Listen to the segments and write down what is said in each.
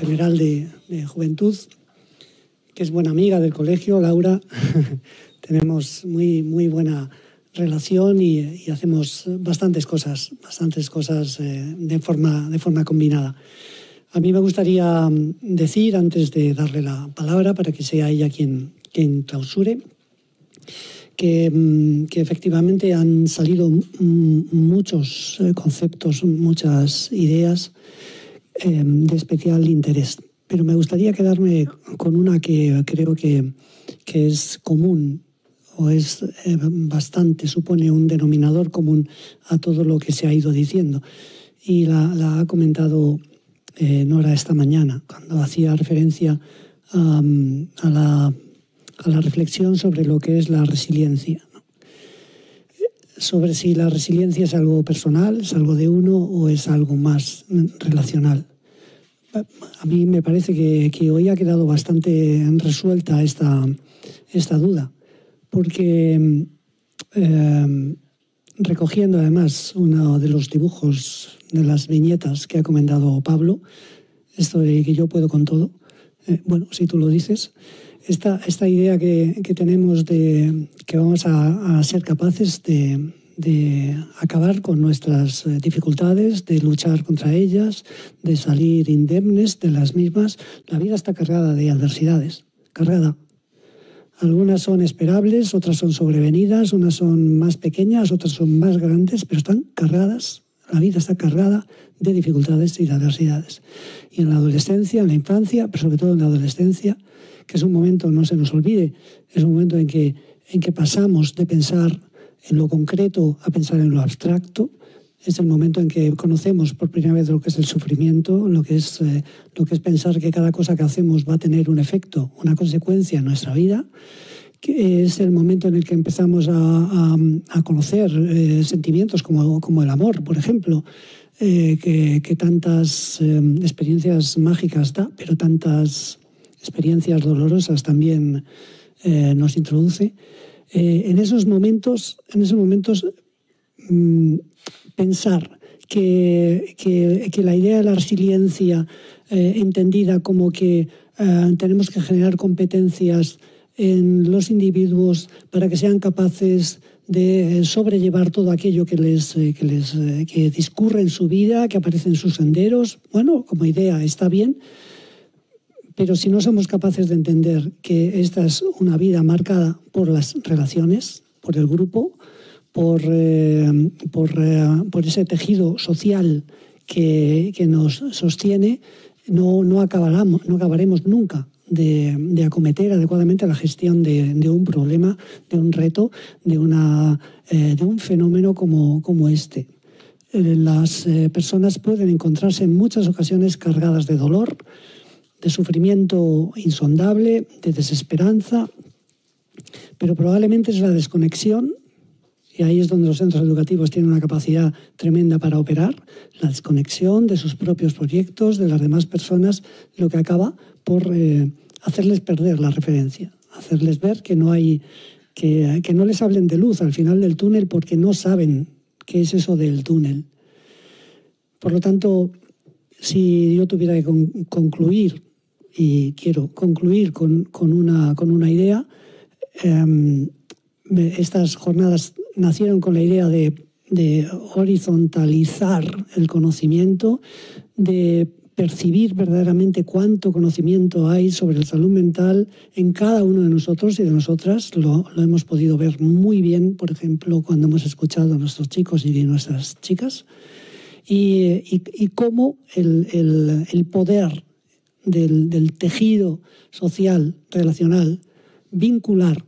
general de, Juventud, que es buena amiga del colegio, Laura. Tenemos muy, muy buena relación y, hacemos bastantes cosas, bastantes cosas eh, de, forma, de forma combinada. A mí me gustaría mm, decir, antes de darle la palabra para que sea ella quien, quien clausure, que, mm, que, efectivamente han salido muchos eh, conceptos, muchas ideas eh, de especial interés. Pero me gustaría quedarme con una que creo que, que es común o es eh, bastante, supone un denominador común a todo lo que se ha ido diciendo. Y la, la ha comentado eh, Nora esta mañana, cuando hacía referencia a, la, a, la, reflexión sobre lo que es la resiliencia. Sobre si la resiliencia es algo personal, es algo de uno o es algo más relacional. A mí me parece que, hoy ha quedado bastante resuelta esta, esta duda, porque eh, recogiendo además uno de los dibujos de las viñetas que ha comentado Pablo, esto de que yo puedo con todo, eh, bueno, si tú lo dices, esta, esta idea que, que tenemos de que vamos a, ser capaces de, de, acabar con nuestras eh, dificultades, de luchar contra ellas, de salir indemnes de las mismas, la vida está cargada de adversidades, cargada. Algunas son esperables, otras son sobrevenidas, unas son más pequeñas, otras son más grandes, pero están cargadas la vida está cargada de dificultades y de adversidades. Y en la adolescencia, en la infancia, pero sobre todo en la adolescencia, que es un momento, no se nos olvide, es un momento en que, en que pasamos de pensar en lo concreto a pensar en lo abstracto. Es el momento en que conocemos por primera vez lo que es el sufrimiento, lo que es, eh, lo que es pensar que cada cosa que hacemos va a tener un efecto, una consecuencia en nuestra vida que es el momento en el que empezamos a, conocer eh, sentimientos como, como, el amor, por ejemplo, eh, que, tantas eh, experiencias mágicas da, pero tantas experiencias dolorosas también nos introduce. en esos momentos, en esos momentos mm, pensar que, que, la idea de la resiliencia entendida como que tenemos que generar competencias en los individuos para que sean capaces de sobrellevar todo aquello que les, eh, que les eh, que discurre en su vida, que aparece en sus senderos. Bueno, como idea está bien, pero si no somos capaces de entender que esta es una vida marcada por las relaciones, por el grupo, por, eh, por, por, ese tejido social que, que nos sostiene, no, no, acabaremos, no acabaremos nunca de, acometer adecuadamente la gestión de, un problema, de un reto, de, una, eh, de un fenómeno como, como este. Eh, las eh, personas pueden encontrarse en muchas ocasiones cargadas de dolor, de sufrimiento insondable, de desesperanza, pero probablemente es la desconexión y ahí es donde los centros educativos tienen una capacidad tremenda para operar, la desconexión de sus propios proyectos, de las demás personas, lo que acaba por eh, hacerles perder la referencia, hacerles ver que no hay, que, que no les hablen de luz al final del túnel porque no saben qué es eso del túnel. Por lo tanto, si yo tuviera que concluir, y quiero concluir con, con, una, con una idea, em, estas jornadas nacieron con la idea de, horizontalizar el conocimiento, de percibir verdaderamente cuánto conocimiento hay sobre la salud mental en cada uno de nosotros y de nosotras. Lo, hemos podido ver muy bien, por ejemplo, cuando hemos escuchado a nuestros chicos y a nuestras chicas, y, cómo el, poder del, tejido social, relacional, vincular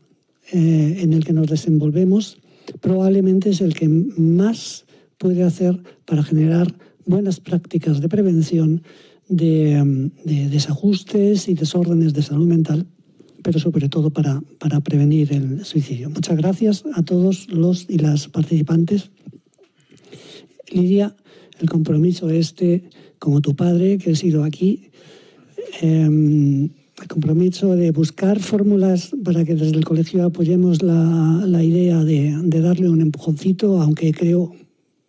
eh, en el que nos desenvolvemos probablemente es el que más puede hacer para generar buenas prácticas de prevención de, desajustes y desórdenes de salud mental, pero sobre todo para, para prevenir el suicidio. Muchas gracias a todos los y las participantes. Lidia, el compromiso este, como tu padre, que he sido aquí, em, el compromiso de buscar fórmulas para que desde el colegio apoyemos la, idea de, darle un empujoncito, aunque creo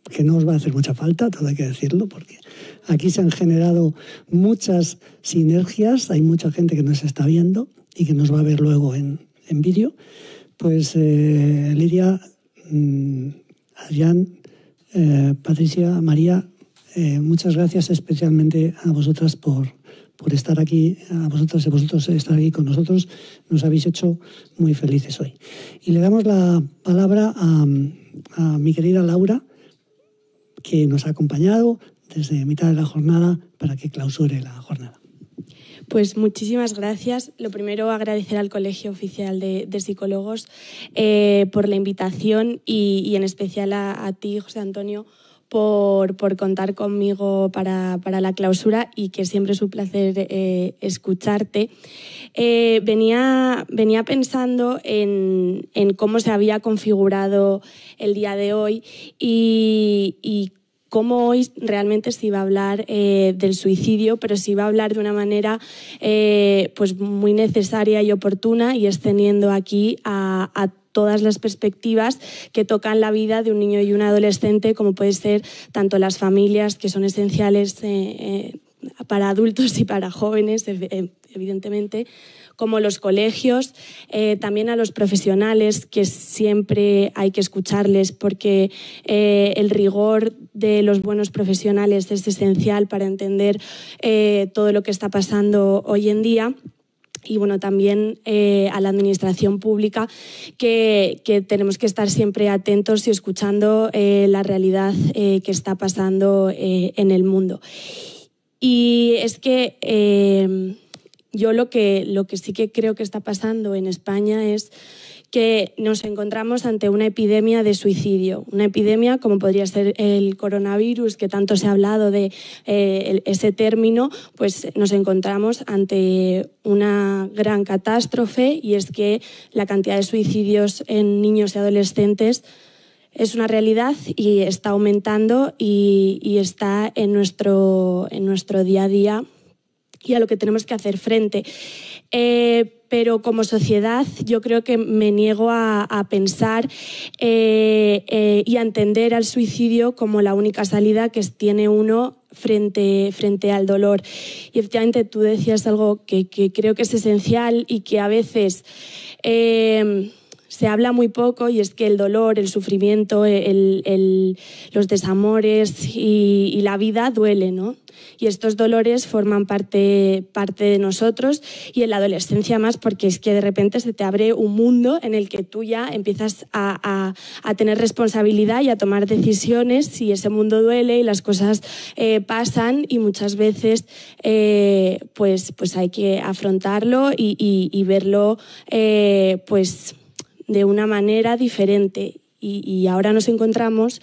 que no os va a hacer mucha falta, todo hay que decirlo, porque aquí se han generado muchas sinergias, hay mucha gente que nos está viendo y que nos va a ver luego en, en vídeo. Pues eh, Lidia, mm, Adrián, eh, Patricia, María, eh, muchas gracias especialmente a vosotras por, por estar aquí, a vosotras y vosotros estar aquí con nosotros. Nos habéis hecho muy felices hoy. Y le damos la palabra a, a mi querida Laura, que nos ha acompañado desde mitad de la jornada para que clausure la jornada. Pues muchísimas gracias. Lo primero, agradecer al Colegio Oficial de, Psicólogos eh, por la invitación y, en especial a, ti, José Antonio, por, contar conmigo para, la clausura y que siempre es un placer eh, escucharte. Eh, venía, venía pensando en, cómo se había configurado el día de hoy y, cómo hoy realmente se iba a hablar eh, del suicidio, pero se iba a hablar de una manera pues muy necesaria y oportuna y extendiendo aquí a, todas las perspectivas que tocan la vida de un niño y un adolescente, como puede ser tanto las familias, que son esenciales eh, para adultos y para jóvenes, evidentemente, como los colegios, eh, también a los profesionales, que siempre hay que escucharles porque eh, el rigor de los buenos profesionales es esencial para entender eh, todo lo que está pasando hoy en día y bueno, también a la administración pública, que, que, tenemos que estar siempre atentos y escuchando la realidad que está pasando en el mundo. Y es que yo lo que, lo que sí que creo que está pasando en España es que nos encontramos ante una epidemia de suicidio, una epidemia como podría ser el coronavirus, que tanto se ha hablado de eh, ese término, pues nos encontramos ante una gran catástrofe y es que la cantidad de suicidios en niños y adolescentes es una realidad y está aumentando y, está en nuestro, en nuestro día a día y a lo que tenemos que hacer frente. Eh, pero como sociedad yo creo que me niego a, pensar eh, eh, y a entender al suicidio como la única salida que tiene uno frente, frente al dolor. Y efectivamente tú decías algo que, creo que es esencial y que a veces se habla muy poco y es que el dolor, el sufrimiento, los desamores y, la vida duele, ¿no? y estos dolores forman parte, parte de nosotros y en la adolescencia más porque es que de repente se te abre un mundo en el que tú ya empiezas a, a, tener responsabilidad y a tomar decisiones y ese mundo duele y las cosas eh, pasan y muchas veces eh, pues, pues hay que afrontarlo y, y, verlo eh, pues de una manera diferente. Y, ahora nos encontramos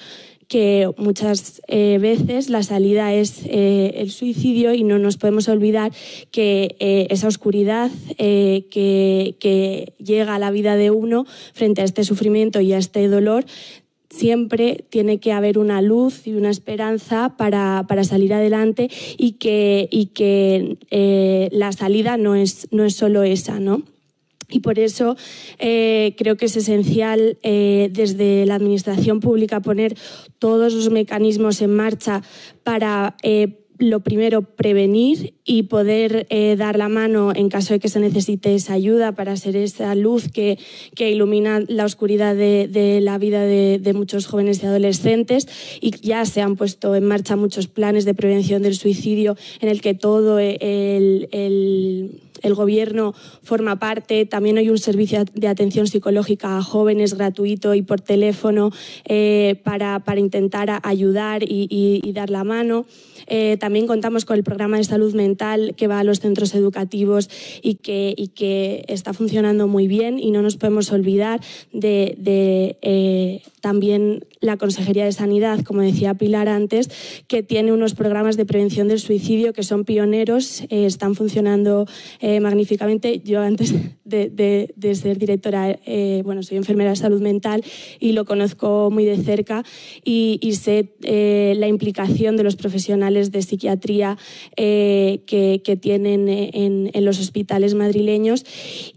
que muchas eh, veces la salida es eh, el suicidio y no nos podemos olvidar que eh, esa oscuridad que, que llega a la vida de uno frente a este sufrimiento y a este dolor siempre tiene que haber una luz y una esperanza para, para salir adelante y que, y que la salida no es, no es solo esa, ¿no? Y por eso eh, creo que es esencial eh, desde la Administración Pública poner todos los mecanismos en marcha para eh, lo primero, prevenir y poder dar la mano en caso de que se necesite esa ayuda para ser esa luz que, que ilumina la oscuridad de, la vida de, muchos jóvenes y adolescentes. Y ya se han puesto en marcha muchos planes de prevención del suicidio en el que todo el gobierno forma parte. También hay un servicio de atención psicológica a jóvenes gratuito y por teléfono eh, para, intentar ayudar y, dar la mano. Eh, también contamos con el programa de salud mental que va a los centros educativos y que, que está funcionando muy bien y no nos podemos olvidar de, eh, también la Consejería de Sanidad, como decía Pilar antes, que tiene unos programas de prevención del suicidio que son pioneros, están funcionando magníficamente. Yo antes de, ser directora, eh, bueno, soy enfermera de salud mental y lo conozco muy de cerca y, sé eh, la implicación de los profesionales de psiquiatría eh, que, que, tienen en, en los hospitales madrileños.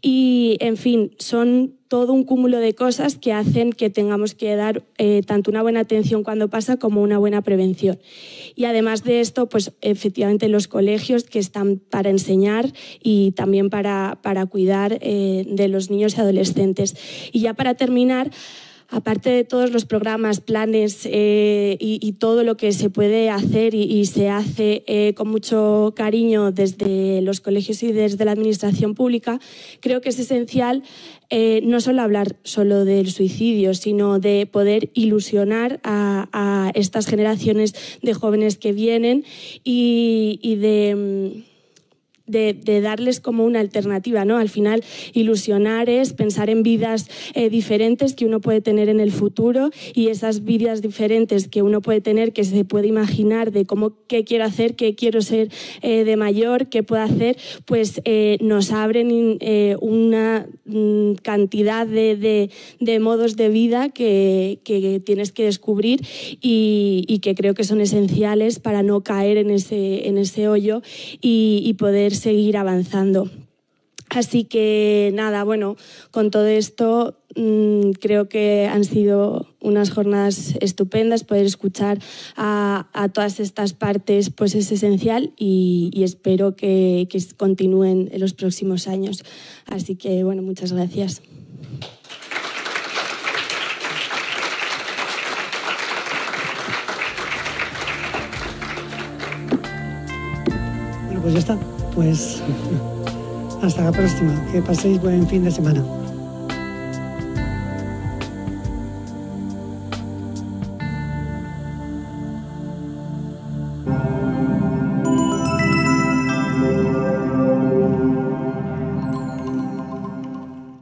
Y, en fin, son todo un cúmulo de cosas que hacen que tengamos que dar eh, tanto una buena atención cuando pasa como una buena prevención. Y además de esto, pues efectivamente los colegios que están para enseñar y también para, para cuidar eh, de los niños y adolescentes. Y ya para terminar, aparte de todos los programas, planes eh, y, todo lo que se puede hacer y, se hace eh, con mucho cariño desde los colegios y desde la administración pública, creo que es esencial eh, no solo hablar solo del suicidio, sino de poder ilusionar a, estas generaciones de jóvenes que vienen y de de, darles como una alternativa, ¿no? Al final, ilusionar es pensar en vidas eh, diferentes que uno puede tener en el futuro y esas vidas diferentes que uno puede tener, que se puede imaginar de cómo, qué quiero hacer, qué quiero ser eh, de mayor, qué puedo hacer, pues eh, nos abren una mm, cantidad de, modos de vida que, tienes que descubrir y, que creo que son esenciales para no caer en ese, en ese hoyo y poder seguir avanzando. Así que nada, bueno, con todo esto mm, creo que han sido unas jornadas estupendas. Poder escuchar a, todas estas partes pues es esencial y, espero que, que, continúen en los próximos años. Así que bueno, muchas gracias. Bueno, pues ya está pues hasta la próxima. Que paséis buen fin de semana.